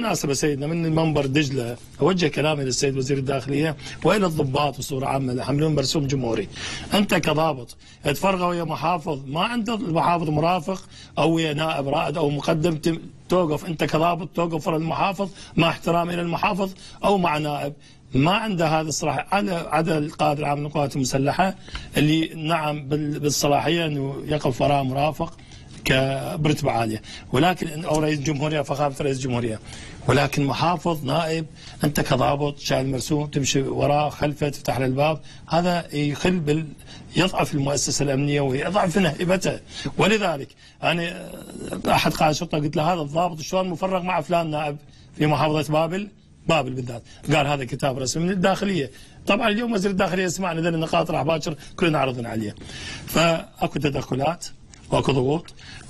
بالمناسبة سيدنا من منبر دجلة أوجه كلامي للسيد وزير الداخلية وإلى الضباط بصورة عامة اللي يحملون مرسوم جمهوري. أنت كضابط تفرغ ويا محافظ ما عند المحافظ مرافق أو ويا نائب رائد أو مقدم توقف. أنت كضابط توقف ورا المحافظ مع احترام إلى المحافظ أو مع نائب. ما عنده هذا الصلاح. على عدا القائد العام للقوات المسلحة اللي نعم بال- بالصلاحية أنه يقف وراء مرافق. كرتبة عالية. ولكن أو رئيس جمهورية فخامة رئيس جمهورية. ولكن محافظ نائب أنت كضابط شايل مرسوم تمشي وراه خلفه تفتح له الباب هذا يخل بال يضعف المؤسسة الأمنية ويضعف هيبتها ولذلك أنا أحد قائد الشرطة قلت له هذا الضابط شلون مفرغ مع فلان نائب في محافظة بابل؟ بابل بالذات. قال هذا كتاب رسمي من الداخلية. طبعا اليوم وزير الداخلية سمعنا ذي النقاط راح باكر كلنا عرضنا عليه. فأكو تدخلات. واكو ضغوط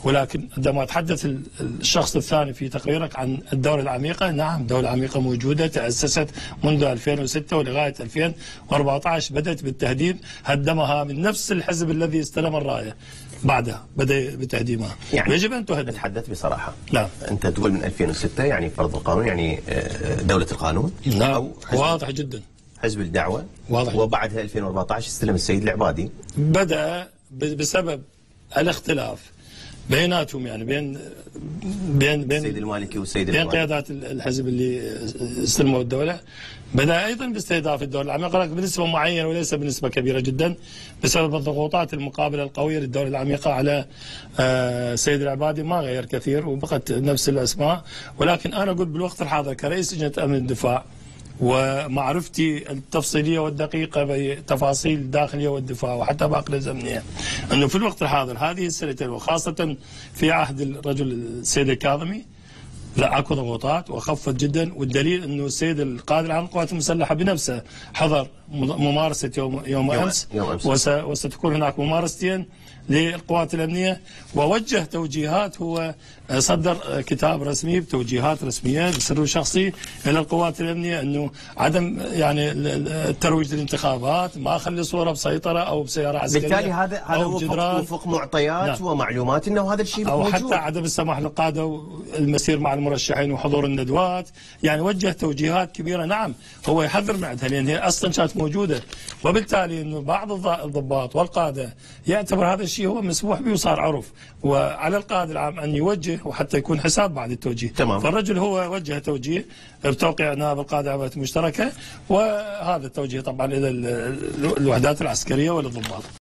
ولكن عندما تحدث ال- الشخص الثاني في تقريرك عن الدولة العميقة نعم دولة عميقة موجودة تأسست منذ 2006 ولغاية 2014 بدأت بالتهديد هدمها من نفس الحزب الذي استلم الراية بعدها بدأ بتهديمها. يعني يجب أن تهدم. نتحدث بصراحة. نعم. أنت تقول من 2006 يعني فرض القانون يعني آه، دولة القانون؟ نعم. واضح جدا. حزب الدعوة؟ واضح. وبعدها 2014 استلم السيد العبادي بدأ بسبب الاختلاف بيناتهم يعني بين بين السيد بين المالكي والسيد بين قيادات ال- الحزب اللي استلموا الدولة. بدأ أيضا باستهداف الدولة. العميقه لكن بنسبة معينة وليس بنسبة كبيرة جدا بسبب الضغوطات المقابلة القوية للدولة العميقة على آه، السيد العبادي. ما غير كثير وبقت نفس الأسماء. ولكن أنا أقول بالوقت الحاضر كرئيس لجنة أمن الدفاع ومعرفتي التفصيلية والدقيقة بتفاصيل الداخليه والدفاع وحتى باقي الامنيه إنه في الوقت الحاضر هذه السنتين وخاصة في عهد الرجل السيد الكاظمي لا أكو ضغوطات وخفت جدا والدليل إنه السيد القائد العام للقوات المسلحة بنفسه حضر ممارسة يوم يوم أمس يوم أمس. وس وستكون هناك ممارستين للقوات الأمنية ووجه توجيهات هو صدر كتاب رسمي بتوجيهات رسمية بسر شخصي إلى القوات الأمنية إنه عدم يعني ال- ال- الترويج للانتخابات ما اخلي صورة بسيطرة أو بسيارة عسكرية بالتالي هذا هذا أو وفق. وفق معطيات نعم. ومعلومات إنه هذا الشيء أو موجود حتى عدم السماح للقادة المسير مع المرشحين وحضور الندوات يعني وجه توجيهات كبيرة نعم هو يحذر من عندها لأن هي أصلا كانت موجودة. وبالتالي إنه بعض الض- الضباط والقادة يعتبر هذا الشيء هو مسموح به وصار عرف. وعلى القائد العام أن يوجه وحتى يكون حساب بعد التوجيه. تمام. فالرجل هو وجه توجيه بتوقيع نائب القادة العامه المشتركة وهذا التوجيه طبعا إلى ال- ال- الوحدات العسكرية وللضباط